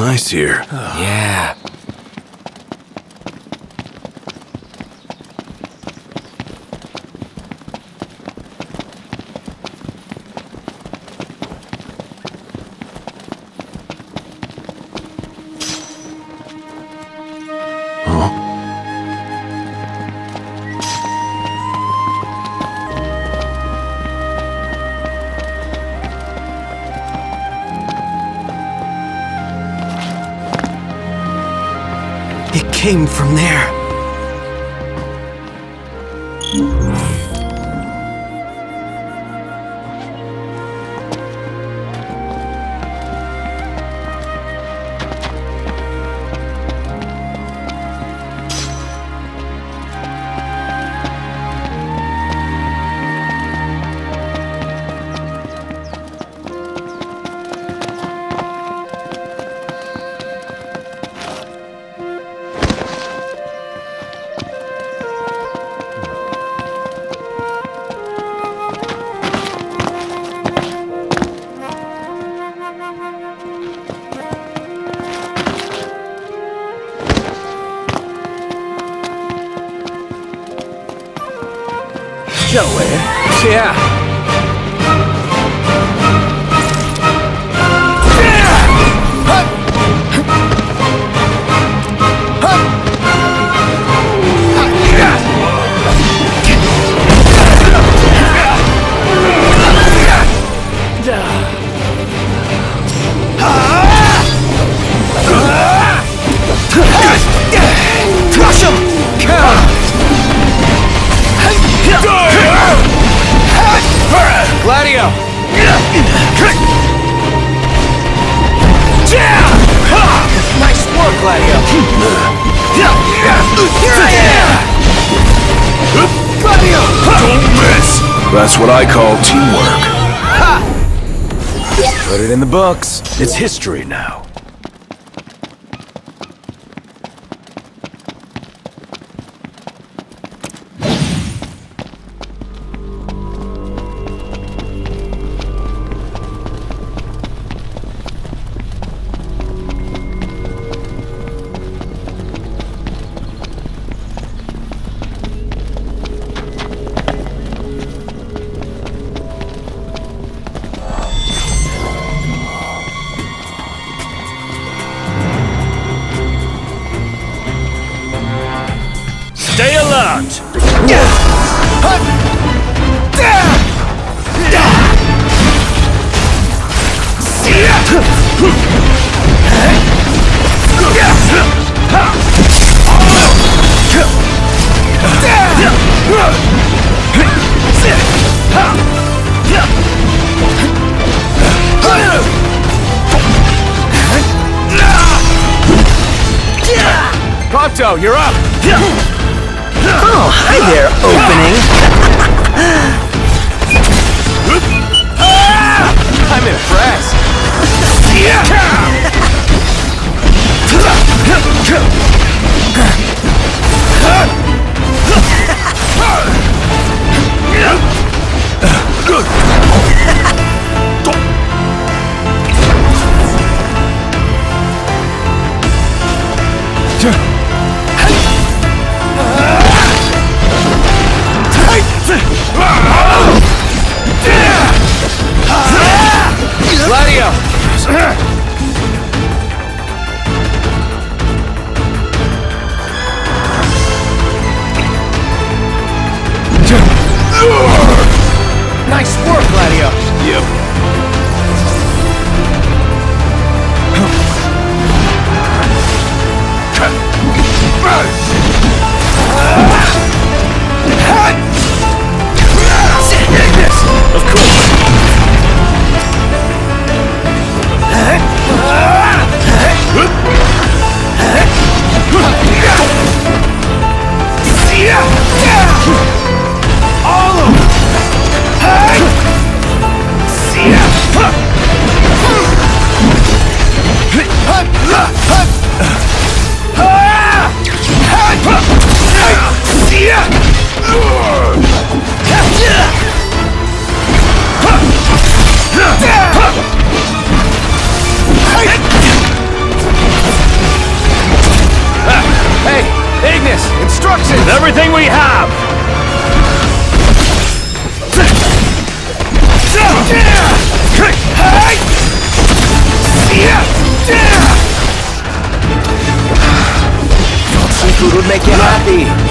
nice here. Yeah. Came from there. That's what I call teamwork. Put it in the books. It's history now.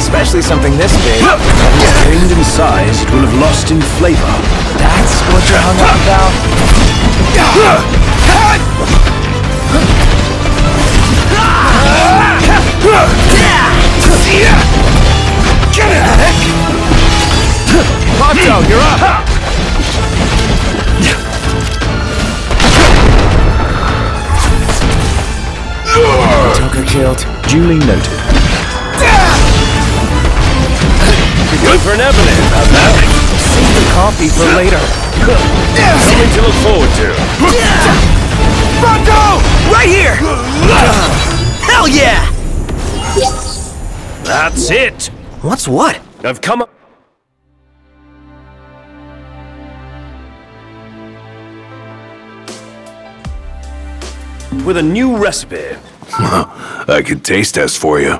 Especially something this big. Gained in size, it will have lost in flavor. That's what you're hung up about? Prompto, you're up! Joker killed. Duly noted. Good for an Evelyn. How's that? Save the coffee for later. Something to look forward to. Prompto! Right here! Hell yeah! That's it. What's what? I've come up. With a new recipe. I could taste test for you.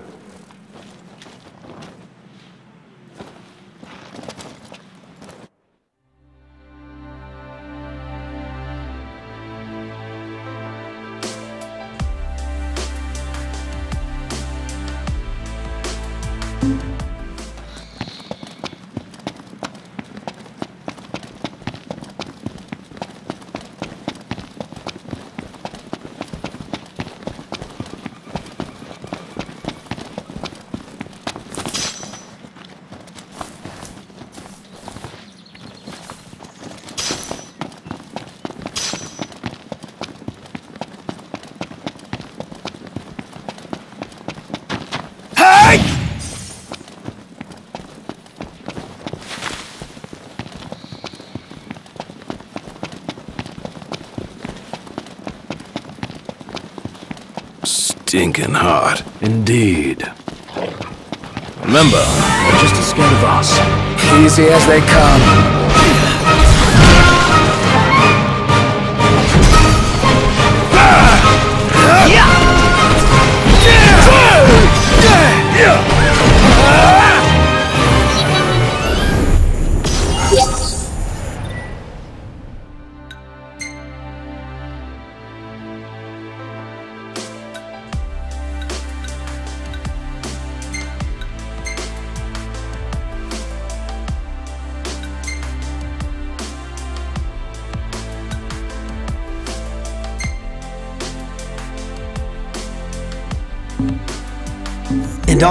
Stinking hot. Indeed. Remember, they're just a scared of us. Easy as they come. And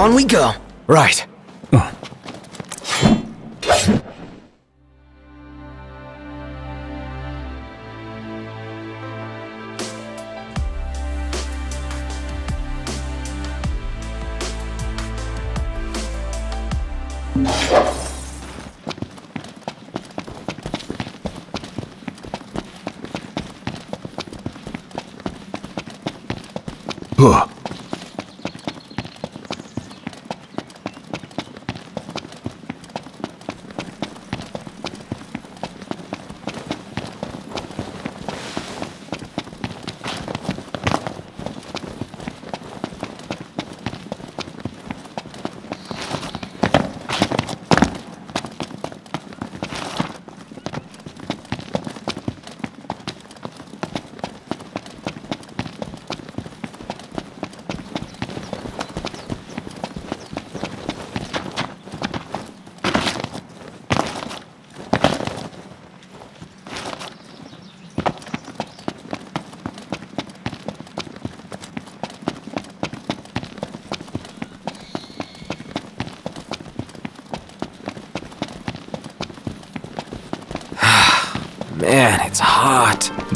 on we go. Right.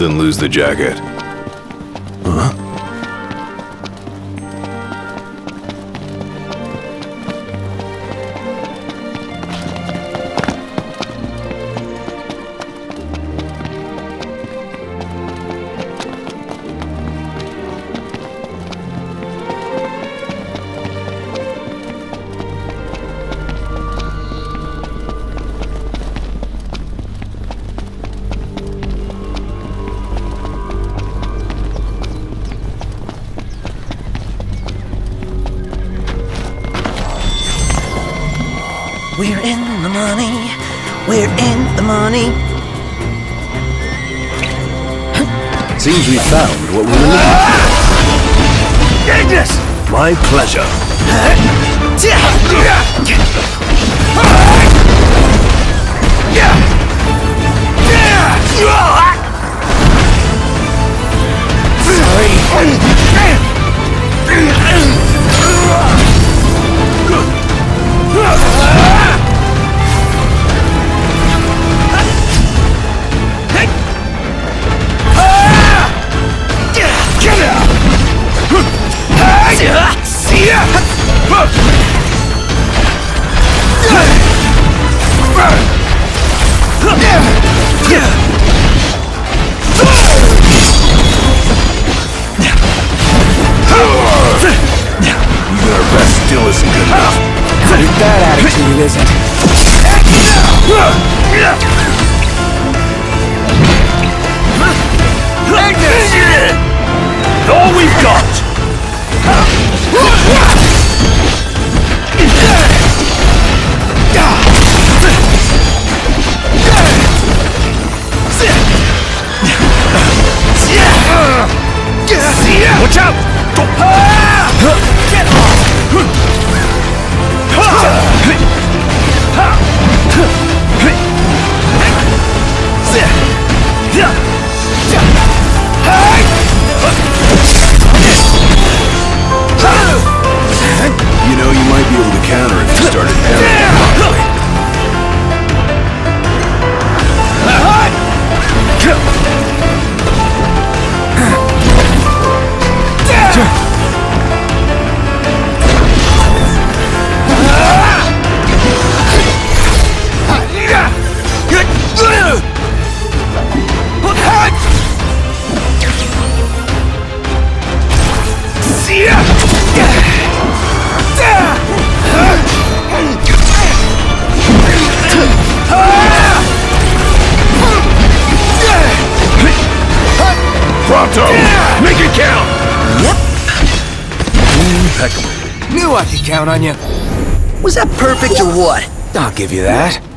Then lose the jacket. down on you? Was that perfect or what? I'll give you that.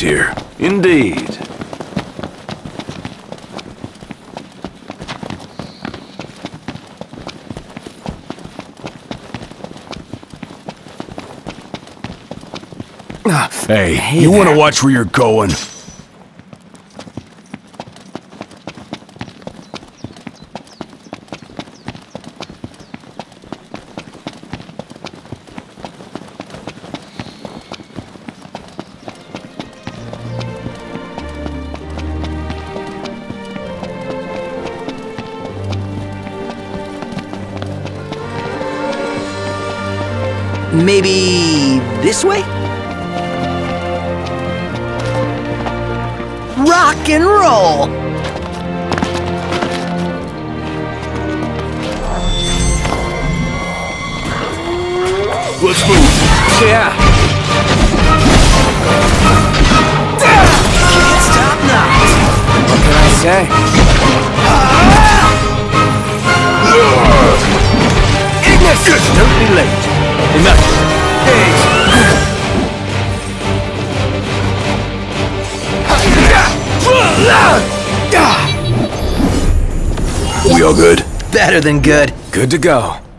here. Indeed. Ah, hey, hey you want to watch where you're going? Than good. Good to go.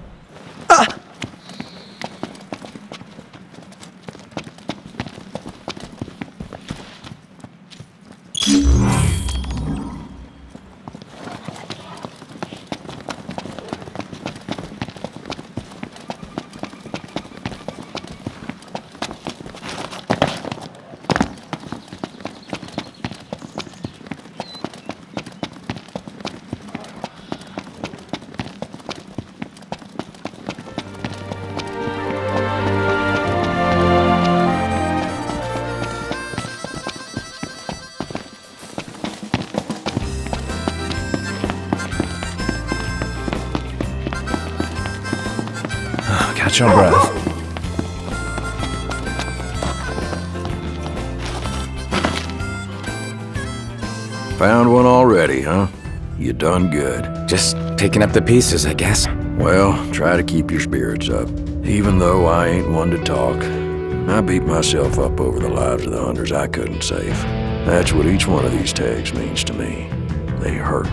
Catch your breath. Found one already, huh? You done good. Just picking up the pieces, I guess. Well, try to keep your spirits up. Even though I ain't one to talk, I beat myself up over the lives of the hunters I couldn't save. That's what each one of these tags means to me. They hurt.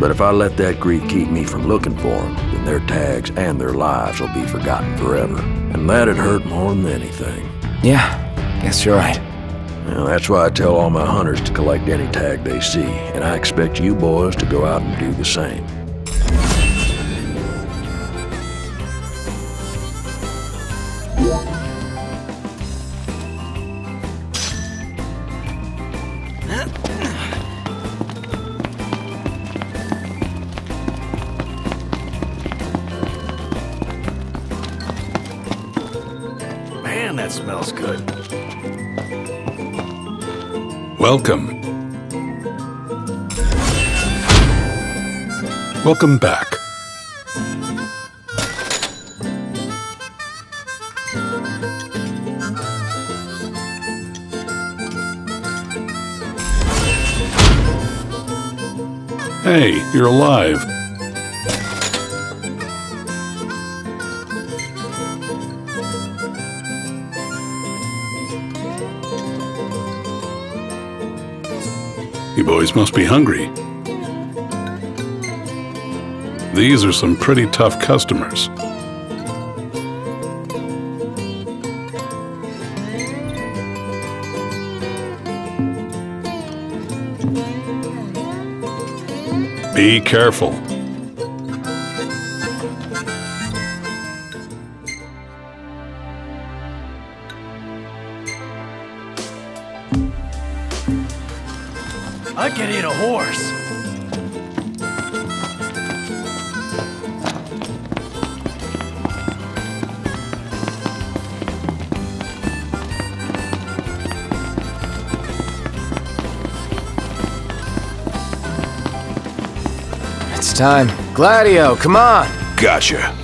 But if I let that grief keep me from looking for them, then their tags and their lives will be forgotten forever. And that'd hurt more than anything. Yeah, guess you're right. Well, that's why I tell all my hunters to collect any tag they see, and I expect you boys to go out and do the same. Welcome back. Hey, you're alive. You boys must be hungry. These are some pretty tough customers. Be careful. Time. Gladio, come on! Gotcha.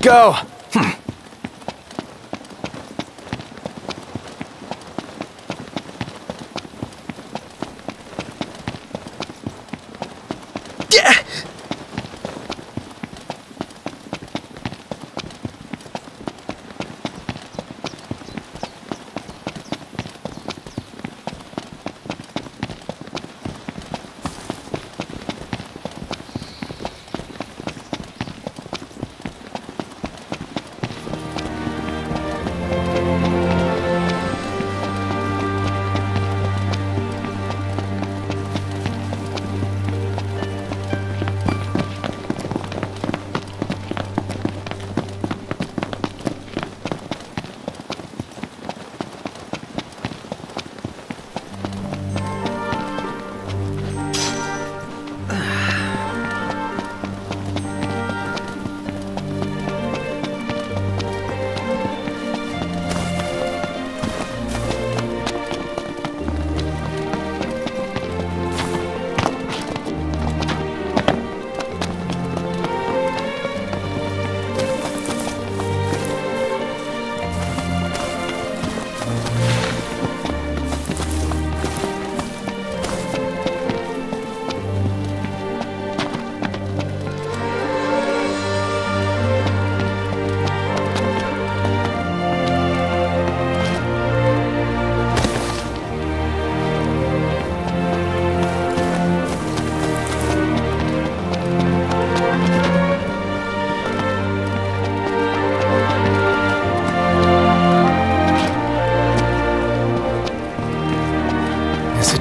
Let's go.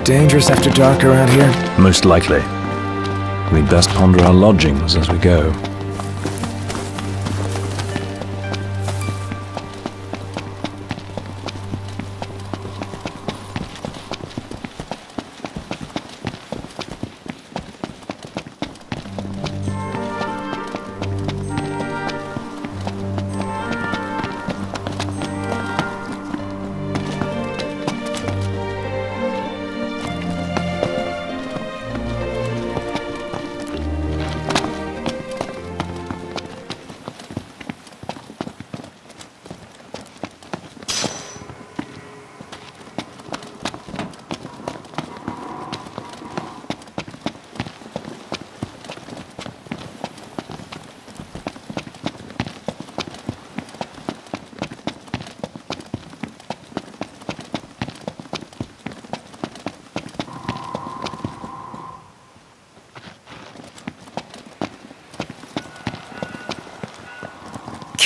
Dangerous after dark around here? Most likely. We'd best ponder our lodgings as we go.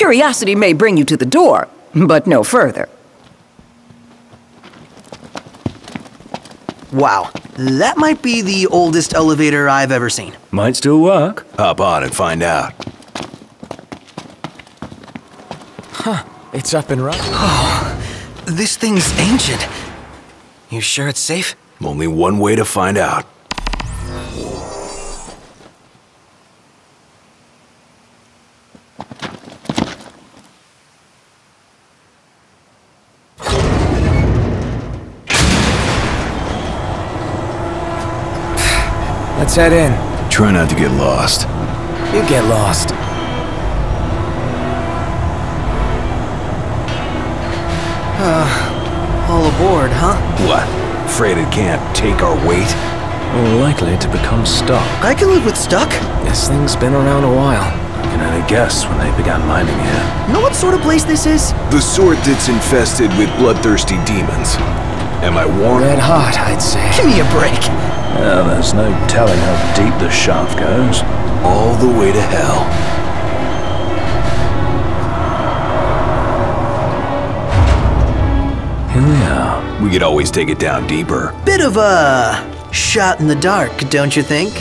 Curiosity may bring you to the door, but no further. Wow, that might be the oldest elevator I've ever seen. Might still work. Hop on and find out. Huh, it's up and running. Oh, this thing's ancient. You sure it's safe? Only one way to find out. Let's head in. Try not to get lost. You get lost. Uh, all aboard, huh? What? Afraid it can't take our weight? More likely to become stuck. I can live with stuck. This thing's been around a while. I can only guess when they began mining here. Know what sort of place this is? The sort that's infested with bloodthirsty demons. Am I warm? Red hot, I'd say. Give me a break. Well, there's no telling how deep the shaft goes. All the way to hell. Here we are. We could always take it down deeper. Bit of a shot in the dark, don't you think?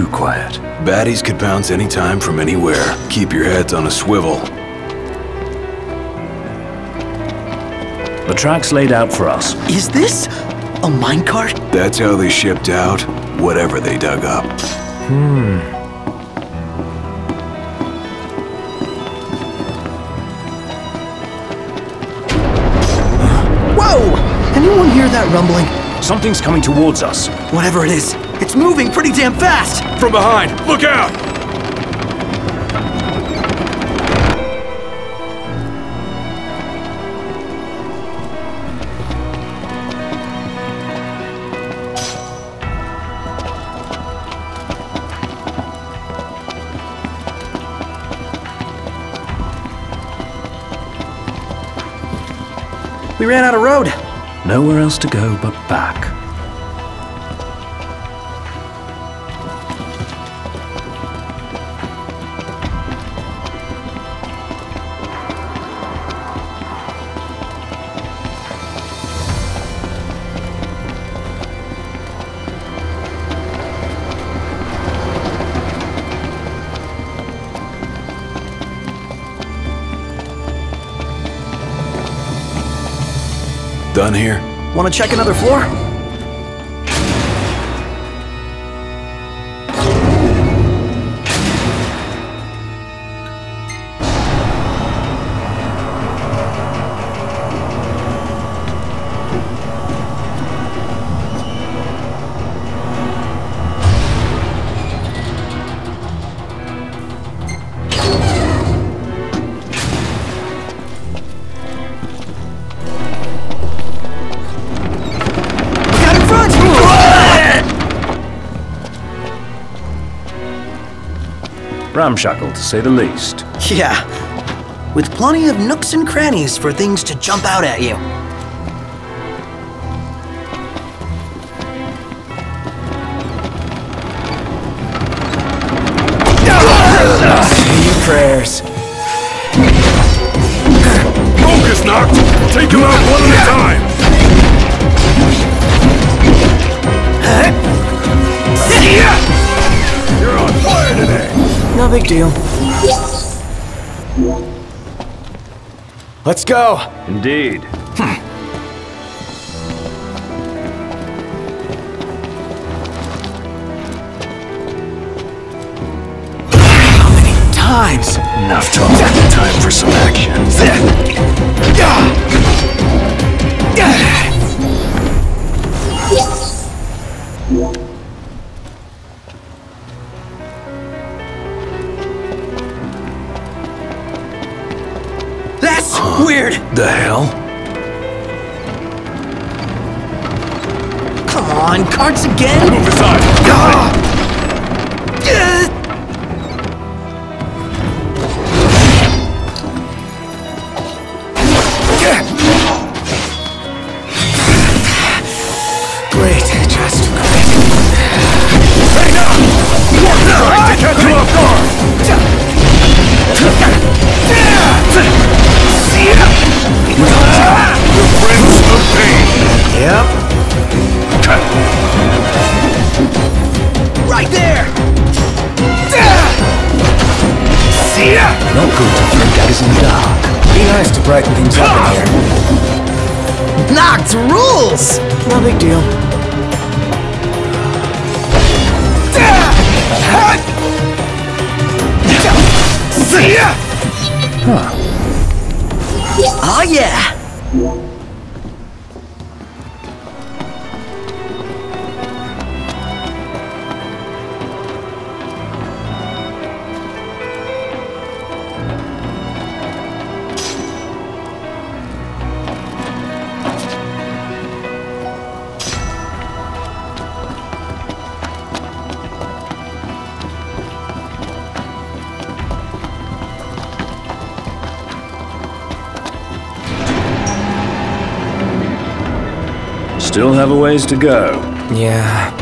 too quiet. Baddies could bounce anytime from anywhere. Keep your heads on a swivel. The track's laid out for us. Is this a minecart? That's how they shipped out whatever they dug up. Hmm. Whoa! Anyone hear that rumbling? Something's coming towards us. Whatever it is, it's moving pretty damn fast! From behind! Look out! We ran out of road. Nowhere else to go but back. Done here? Wanna check another floor? Ramshackle, to say the least. yeah, with plenty of nooks and crannies for things to jump out at you. Let's go. Indeed. Hm. How many times. Enough talk. Time for some action. Weird. The hell? Come on, carts again? Move aside! Ah! Have a ways to go. Yeah.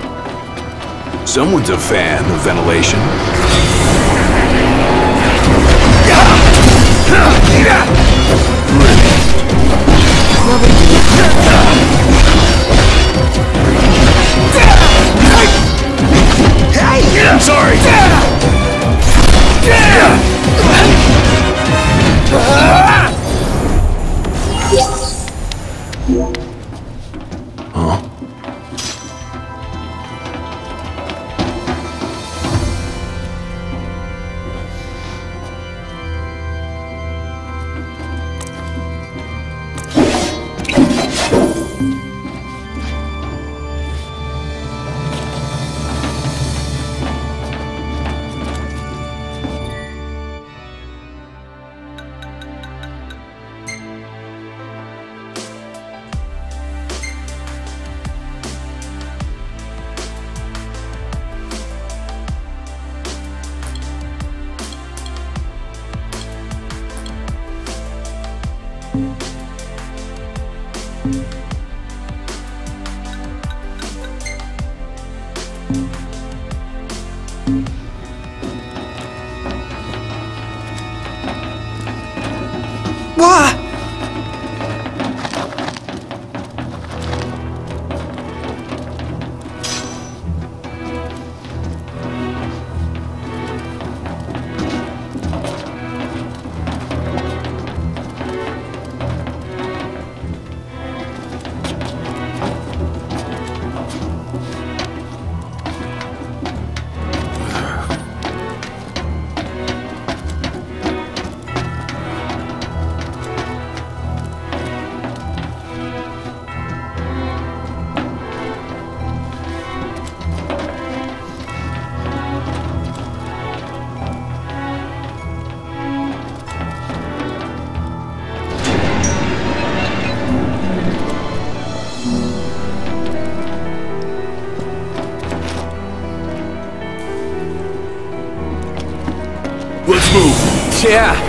Someone's a fan of ventilation. I'm sorry! Wah! Yeah.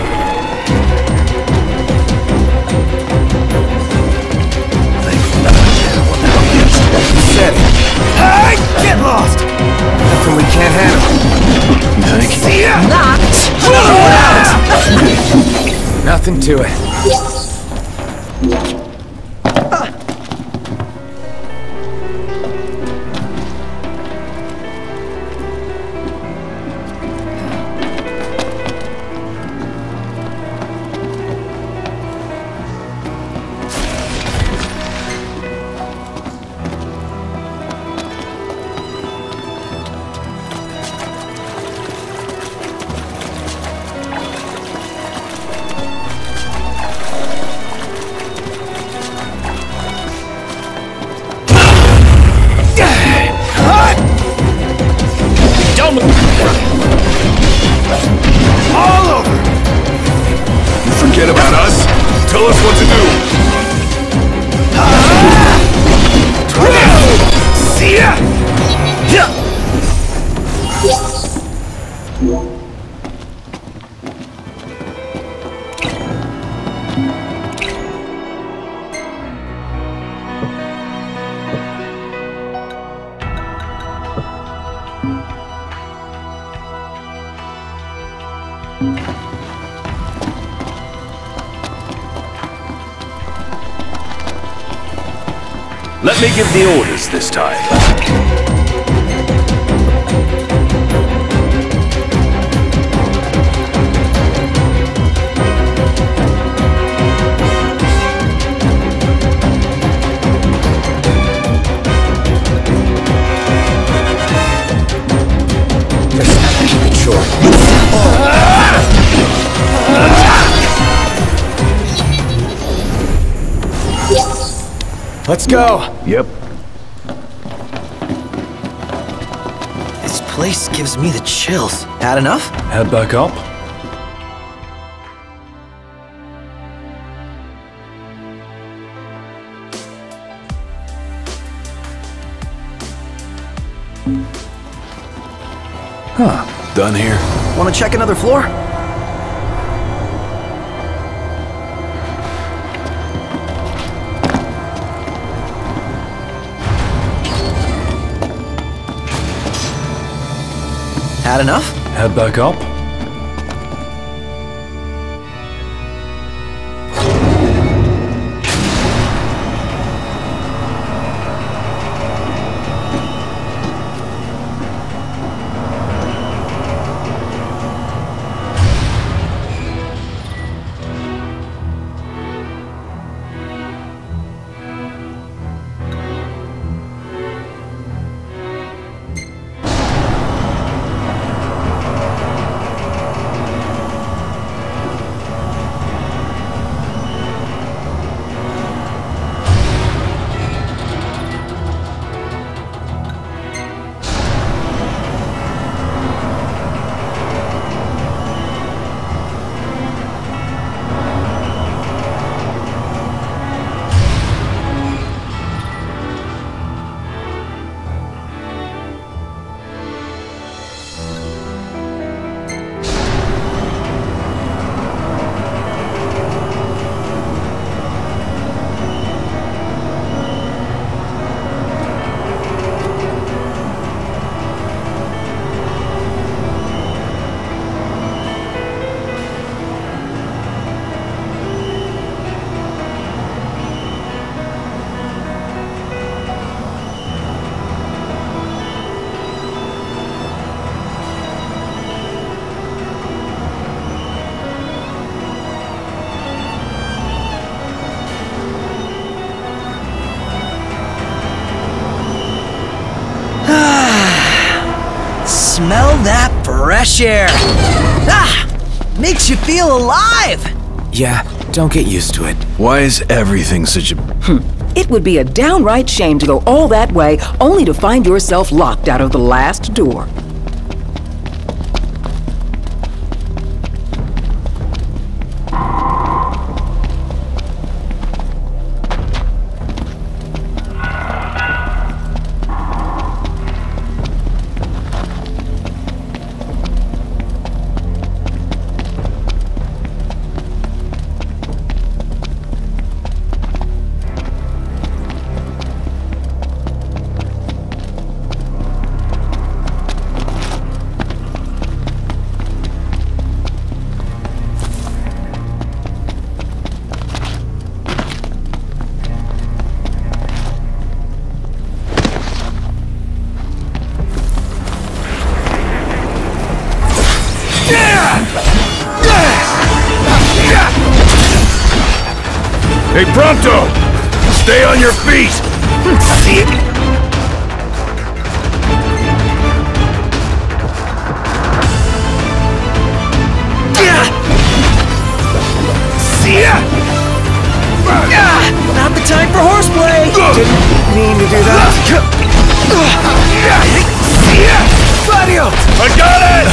Go. Yep. This place gives me the chills. Had enough? Head back up. Huh. Done here. Want to check another floor? Had enough? Head back up. Fresh air. Ah! Makes you feel alive. Yeah, don't get used to it. Why is everything such a... It would be a downright shame to go all that way only to find yourself locked out of the last door. Hey, Prompto! Stay on your feet! See it? See ya! Ah, not the time for horseplay. Didn't mean to do that. See ya! Gladio! I got it!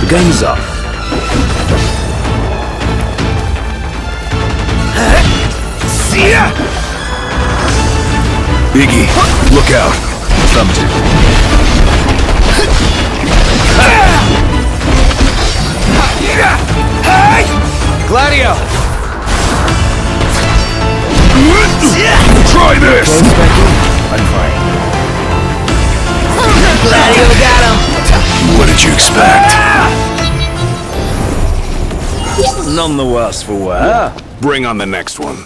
The game's up. See ya! Iggy, look out. Affirmative. Gladio! Try this! I'm fine. Gladio got him. What did you expect? None the worse for wear. Bring on the next one.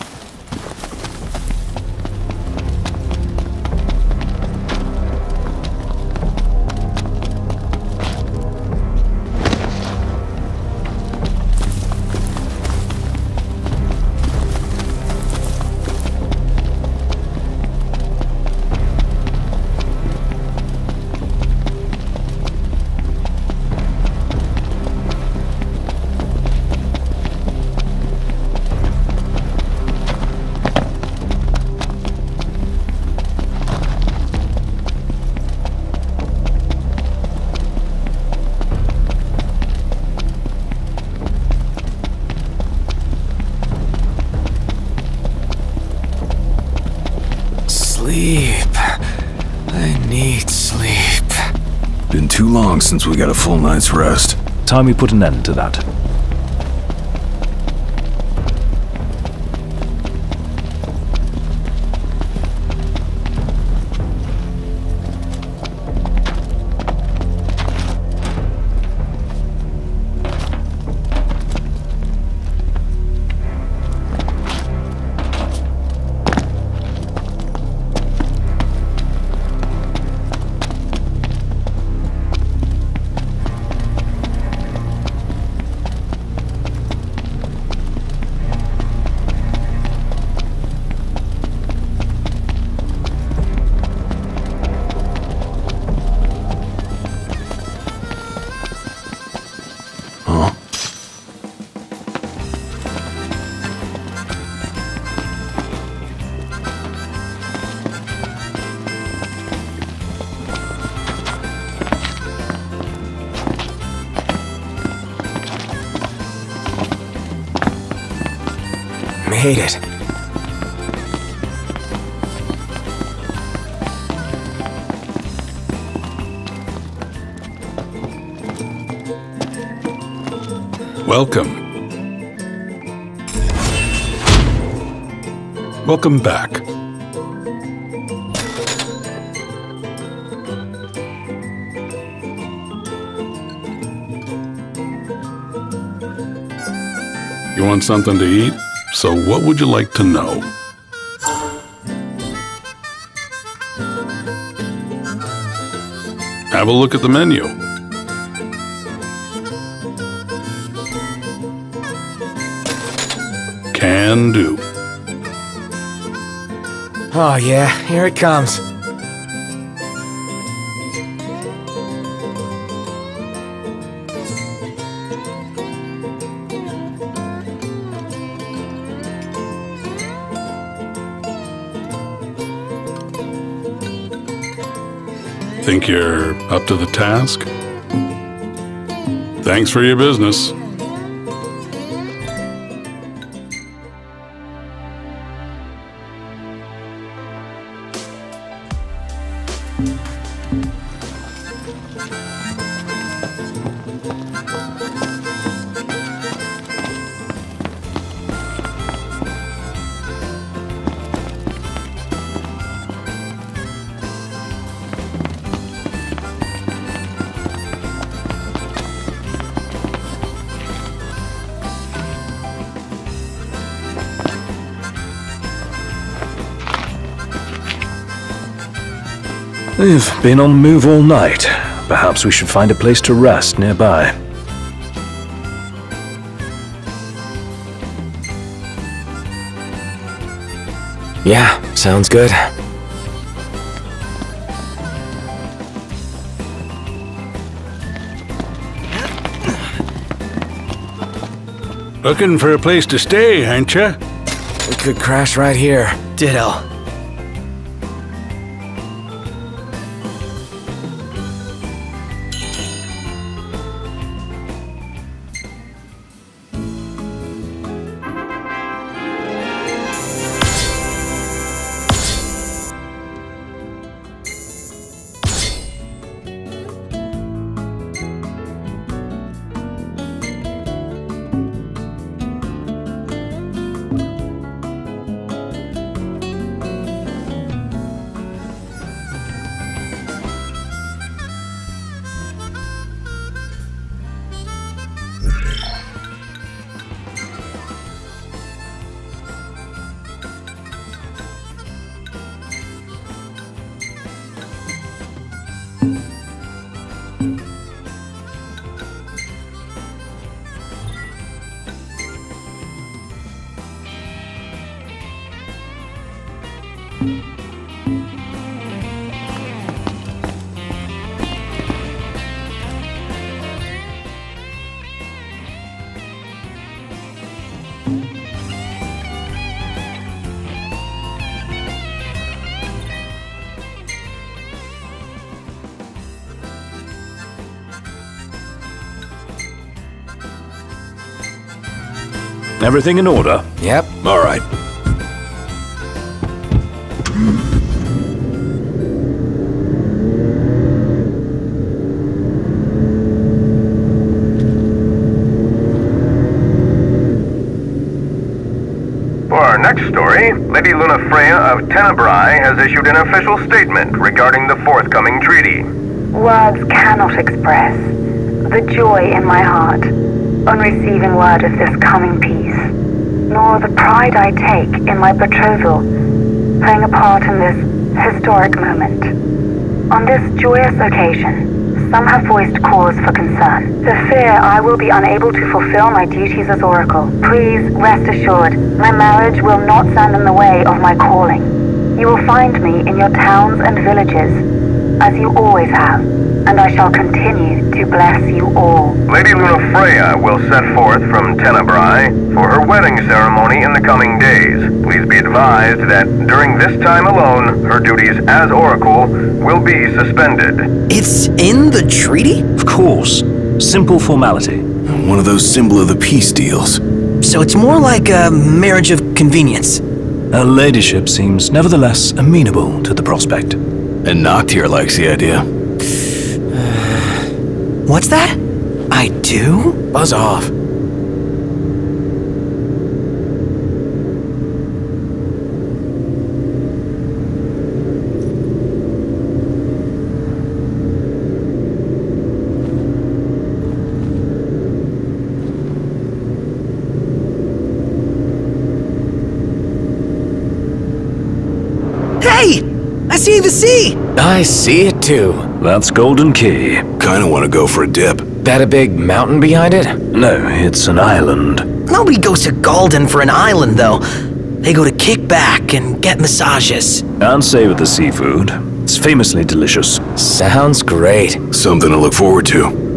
A full night's rest. Time we put an end to that. Made it. Welcome. Welcome back. You want something to eat? So what would you like to know? Have a look at the menu. Can do. Oh yeah, here it comes. You're up to the task? Thanks for your business. We've been on the move all night. Perhaps we should find a place to rest nearby. Yeah, sounds good. Looking for a place to stay, ain't ya? We could crash right here. Ditto. Everything in order? Yep. All right. For our next story, Lady Lunafreya of Tenebrae has issued an official statement regarding the forthcoming treaty. Words cannot express the joy in my heart on receiving word of this coming peace, nor the pride I take in my betrothal playing a part in this historic moment. On this joyous occasion, some have voiced cause for concern. The fear I will be unable to fulfill my duties as Oracle. Please rest assured, my marriage will not stand in the way of my calling. You will find me in your towns and villages, as you always have, and I shall continue to bless you all. Lady Lunafreya will set forth from Tenebrae for her wedding ceremony in the coming days. Please be advised that during this time alone, her duties as Oracle will be suspended. It's in the treaty? Of course. Simple formality. One of those symbol of the peace deals. So it's more like a marriage of convenience. Her ladyship seems nevertheless amenable to the prospect. And Noctier likes the idea. What's that? I do? Buzz off. Hey! I see the sea! I see it too. That's Galdin Quay. Kinda wanna go for a dip. That a big mountain behind it? No, it's an island. Nobody goes to Golden for an island, though. They go to kick back and get massages. And savor the seafood. It's famously delicious. Sounds great. Something to look forward to.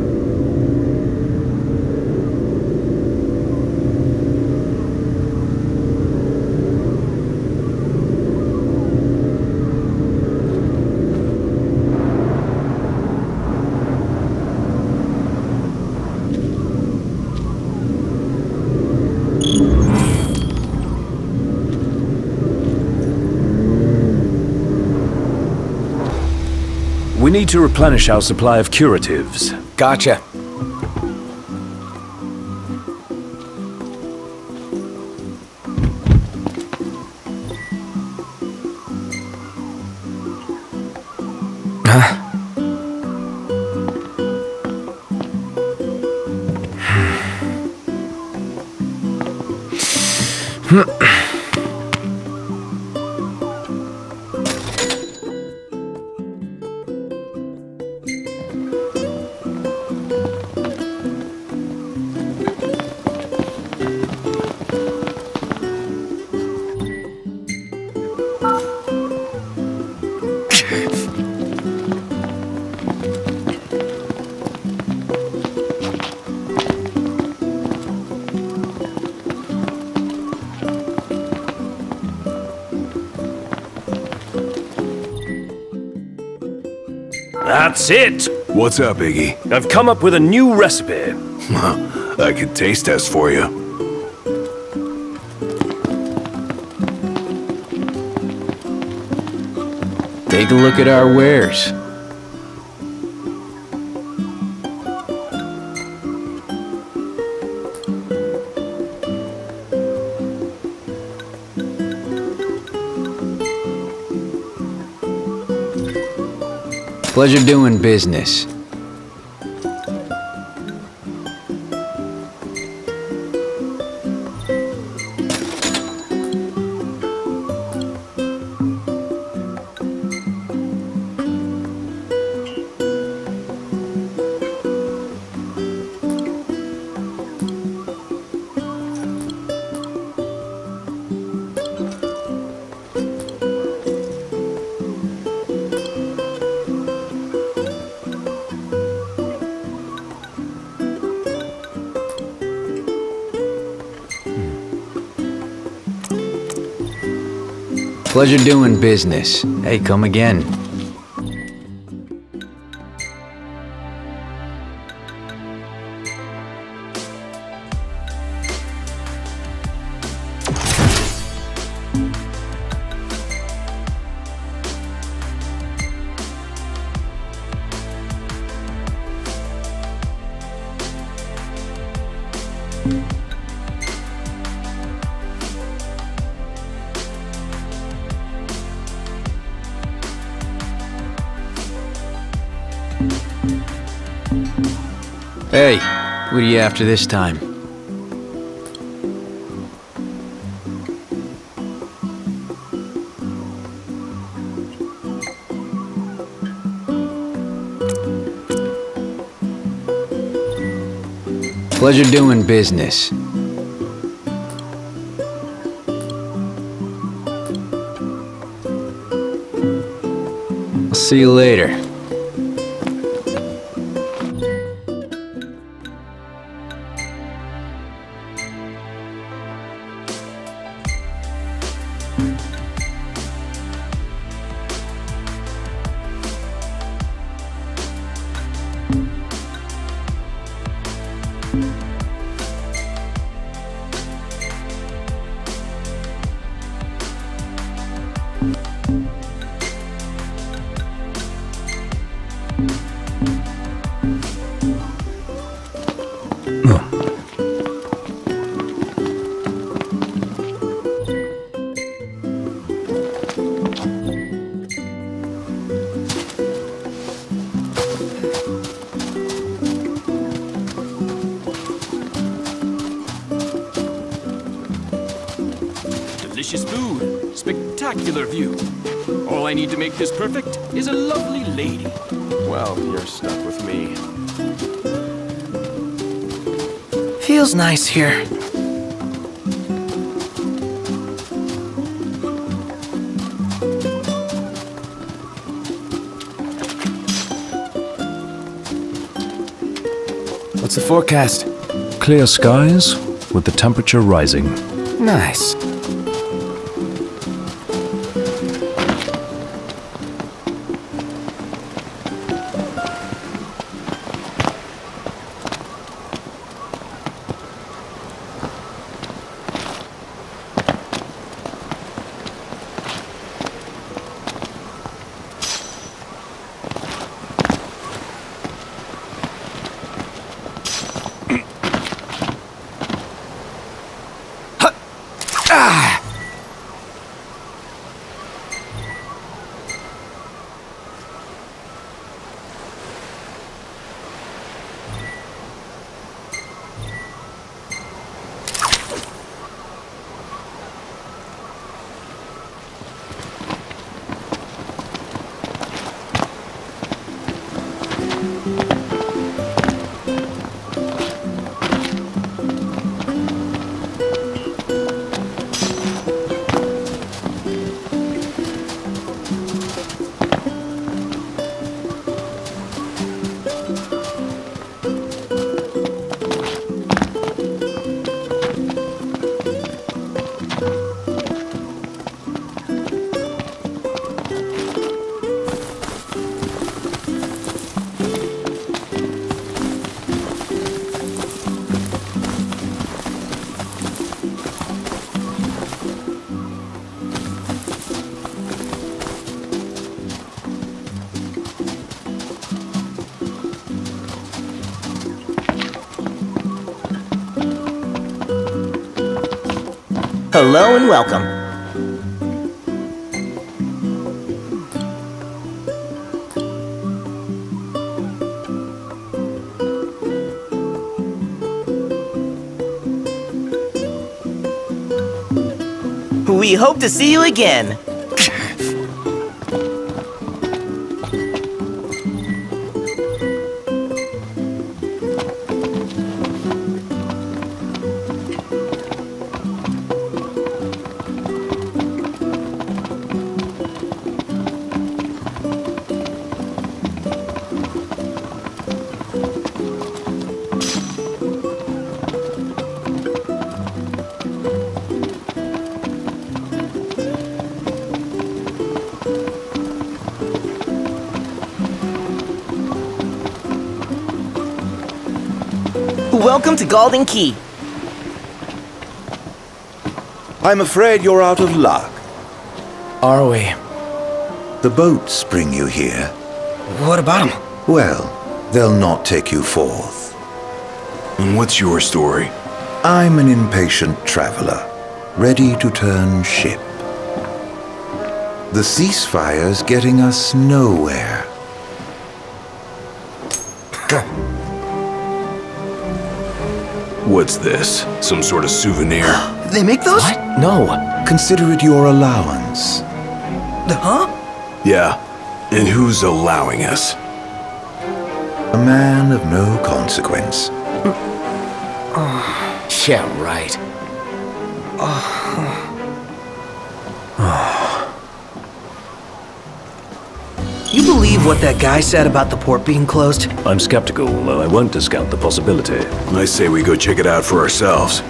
Need to replenish our supply of curatives. Gotcha. Hmm. That's it! What's up, Iggy? I've come up with a new recipe. I could taste test for you. Take a look at our wares. Pleasure doing business. Pleasure doing business. Hey, come again. Hey, what are you after this time? Pleasure doing business. I'll see you later. Clear skies, with the temperature rising. Nice. Hello and welcome. We hope to see you again. Welcome to Galdin Quay. I'm afraid you're out of luck. Are we? The boats bring you here. What about them? Well, they'll not take you forth. And what's your story? I'm an impatient traveler, ready to turn ship. The ceasefire's getting us nowhere. What's this? Some sort of souvenir? They make those? What? No. Consider it your allowance. Huh? Yeah. And who's allowing us? A man of no consequence. Yeah, right. You believe what that guy said about the port being closed? I'm skeptical, though I won't discount the possibility. I say we go check it out for ourselves.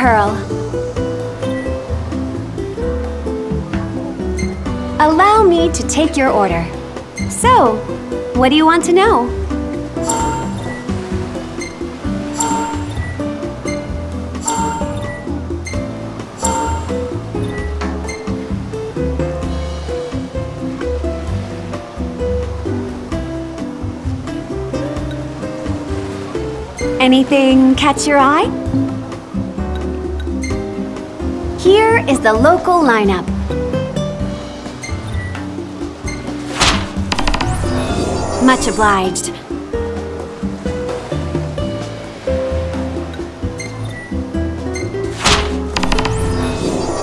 Pearl. Allow me to take your order. So, what do you want to know? Anything catch your eye? Here is the local lineup. Much obliged.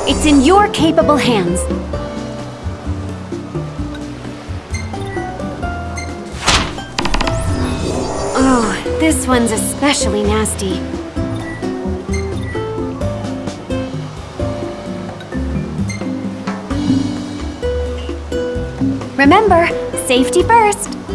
It's in your capable hands. Oh, this one's especially nasty. Remember, safety first.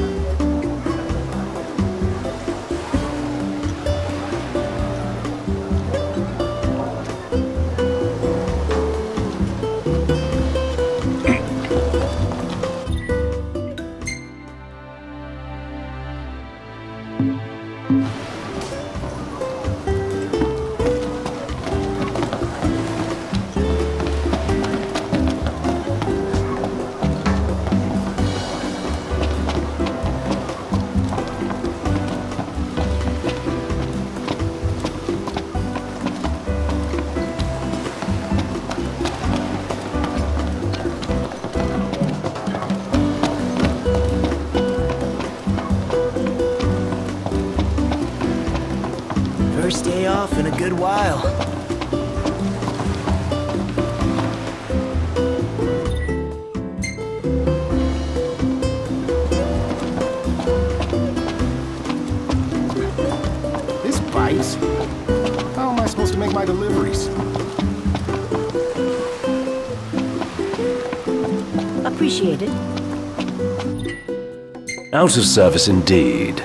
out of service indeed.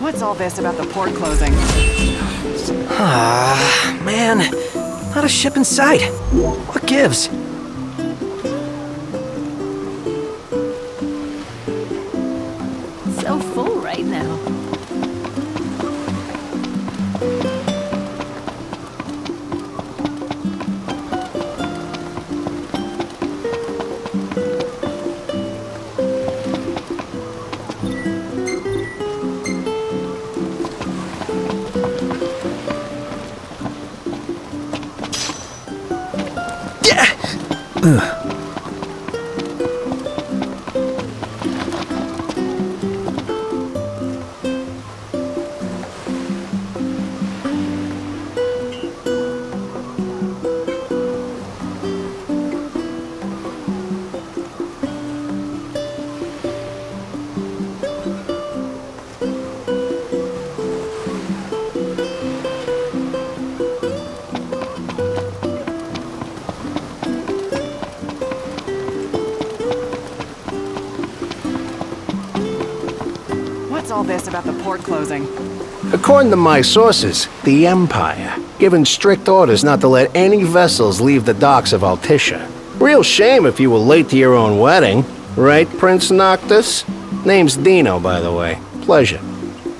What's all this about the port closing? Ah, man. Not a ship in sight. What gives? Closing? According to my sources, the Empire, given strict orders not to let any vessels leave the docks of Altissia. Real shame if you were late to your own wedding. Right, Prince Noctis? Name's Dino, by the way. Pleasure.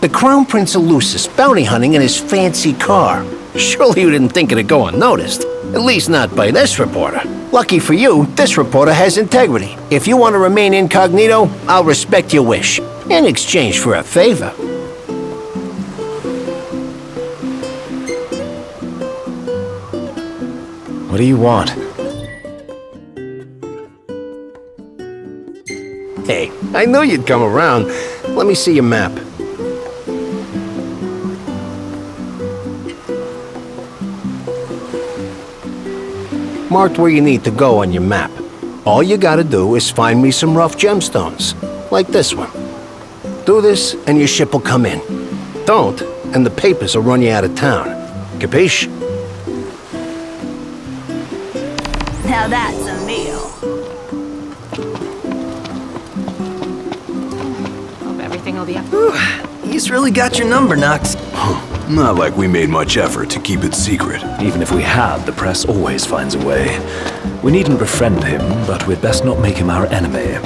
The Crown Prince Lucis bounty hunting in his fancy car. Surely you didn't think it'd go unnoticed. At least not by this reporter. Lucky for you, this reporter has integrity. If you want to remain incognito, I'll respect your wish. In exchange for a favor. Do you want? Hey, I knew you'd come around. Let me see your map. Marked where you need to go on your map. All you gotta do is find me some rough gemstones, like this one. Do this, and your ship will come in. Don't, and the papers will run you out of town. Capiche? Got your number, Noct. Not like we made much effort to keep it secret. Even if we had, the press always finds a way. We needn't befriend him, but we'd best not make him our enemy.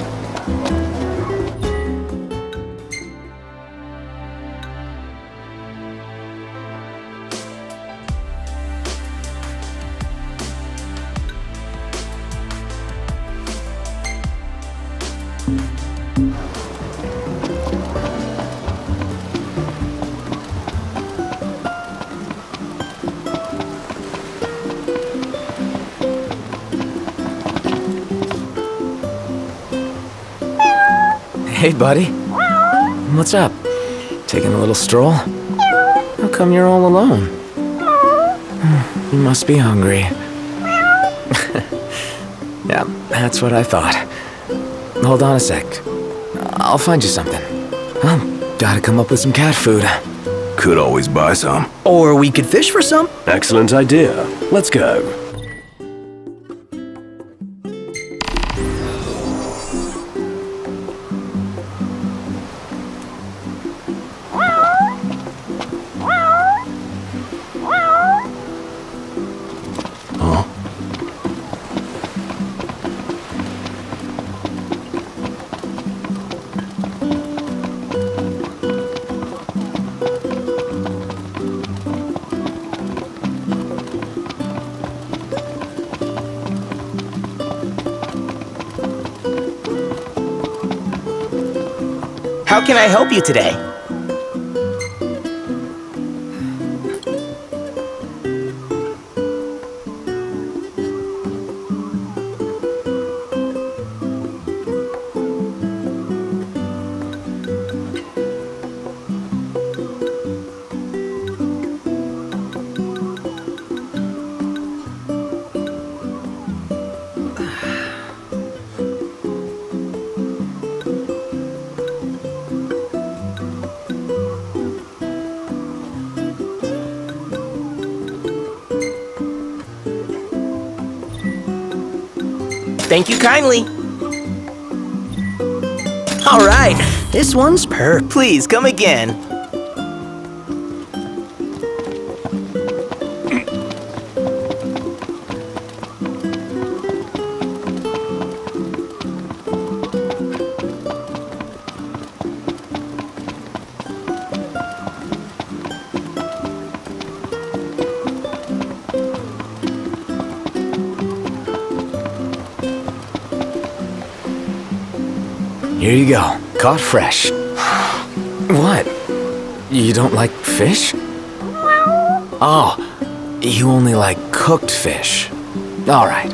Hey, buddy. What's up? Taking a little stroll? How come you're all alone? Hmm, you must be hungry. yeah, that's what I thought. Hold on a sec. I'll find you something. Oh, gotta come up with some cat food. Could always buy some. Or we could fish for some. Excellent idea. Let's go. Can I help you today? Thank you kindly. All right, this one's per. Please come again. You go. Caught fresh. What? You don't like fish? Oh, you only like cooked fish. All right.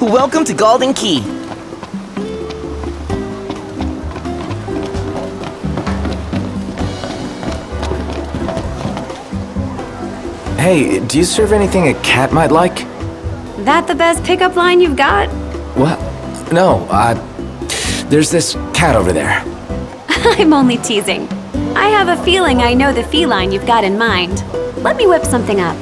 Welcome to Galdin Quay. Hey, do you serve anything a cat might like? That the best pickup line you've got? What? No, uh, there's this cat over there. I'm only teasing. I have a feeling I know the feline you've got in mind. Let me whip something up.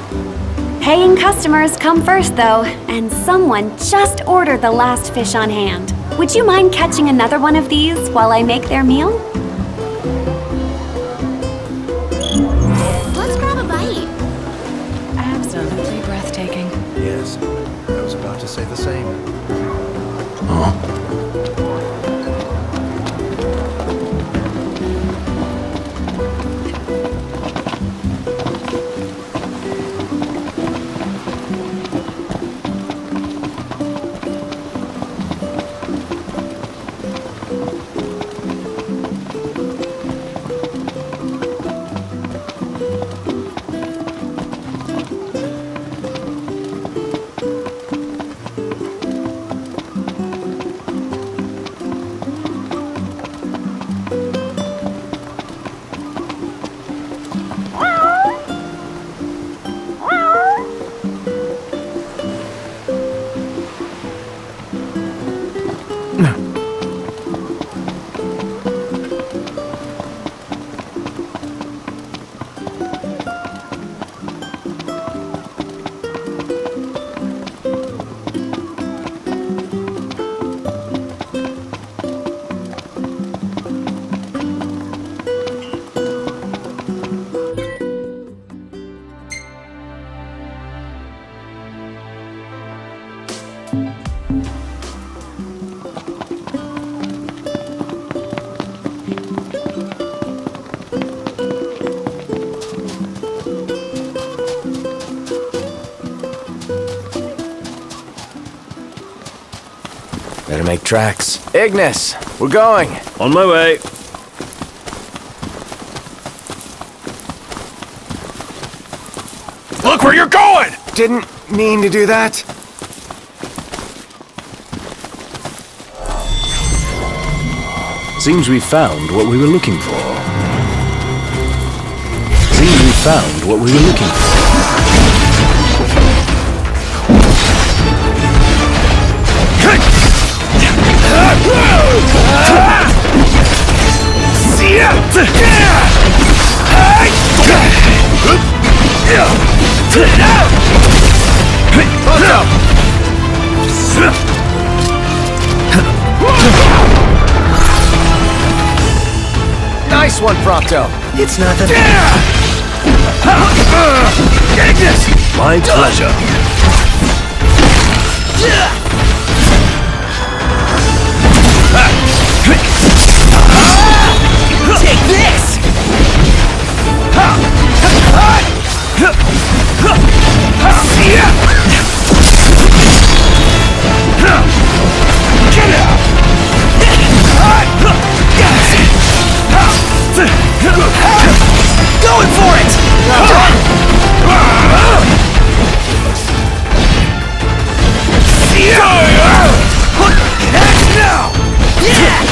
Paying customers come first, though, and someone just ordered the last fish on hand. Would you mind catching another one of these while I make their meal? Make tracks. Ignis, we're going. On my way. Look where you're going! Didn't mean to do that. Seems we found what we were looking for. Seems we found what we were looking for. Nice one, Prompto. It's nothing. Ignis! My pleasure. Take Going for it! Now! Yeah!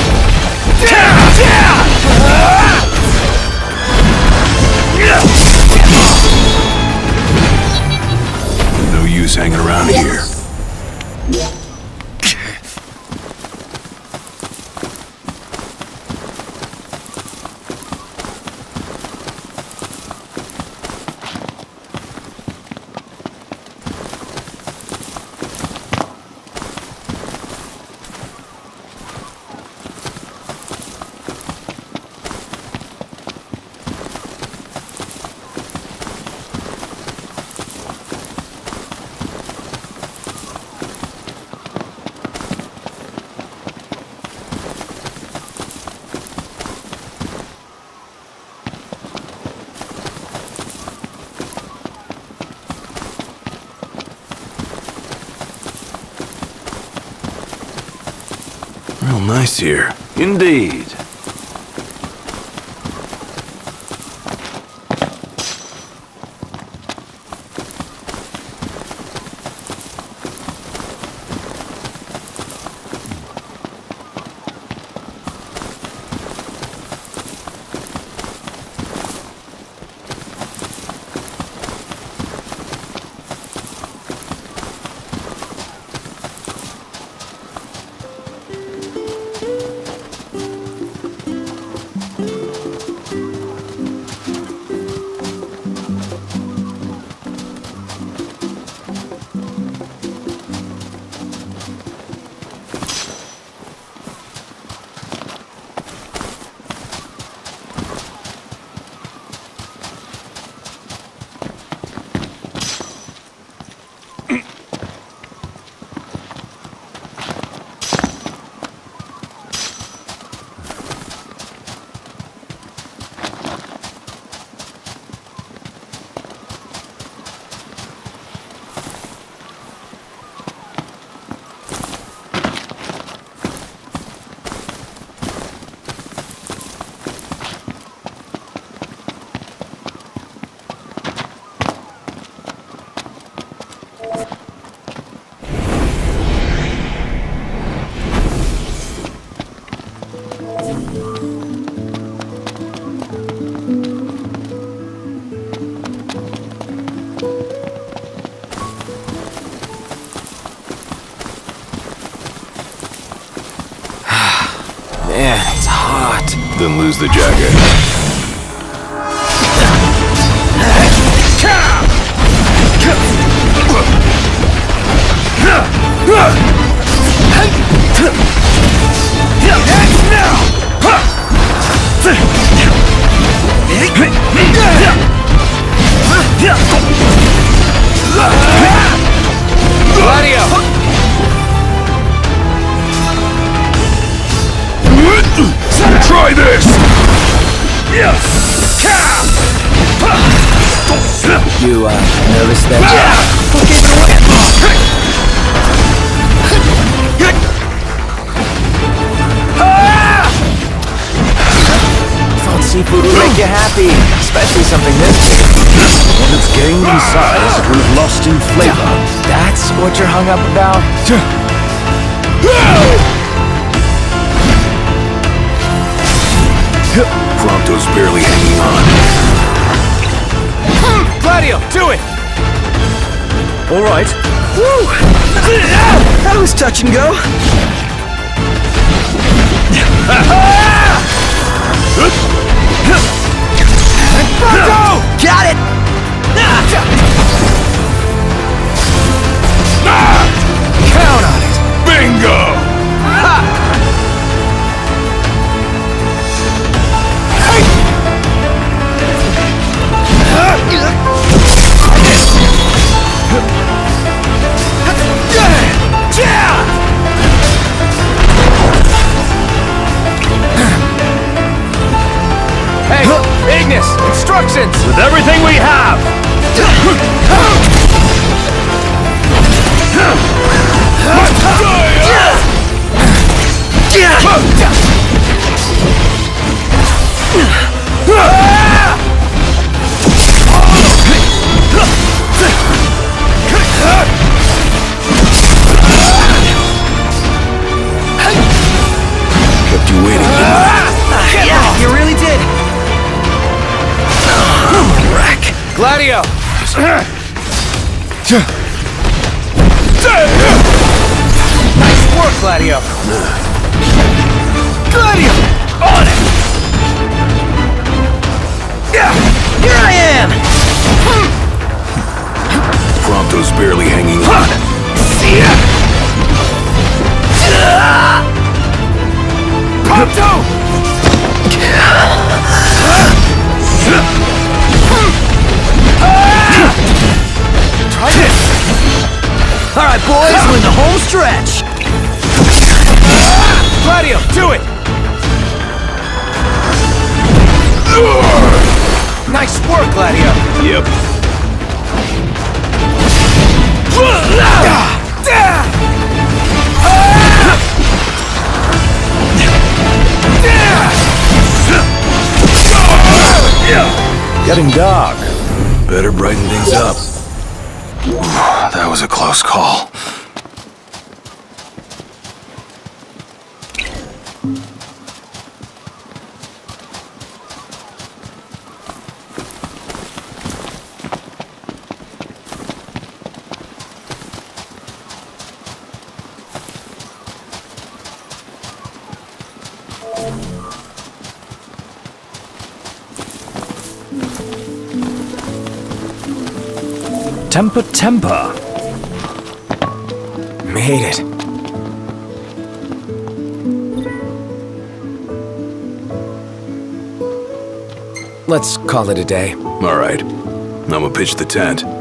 Yeah! No use hanging around here. Nice here. Indeed. Then the jacket. Try this! You, uh, notice that? Thought seafood would make you happy, especially something this big. What it's gained in size, it will have lost in flavor. That's what you're hung up about? Prompto's barely hanging on. Gladio, do it! All right. Woo! That was touch and go. Got it! Count on it! Bingo! Hey, Ignis, instructions! With everything we have! Kept you waiting, Gladio! Nice work, Gladio! Gladio! On it! Here I am. Prompto's barely hanging on. See ya! stretch! Gladio, do it! Nice work, Gladio! Yep. Getting dark. Better brighten things up. That was a close call. Temper, temper. Made it. Let's call it a day. All right. I'm gonna pitch the tent.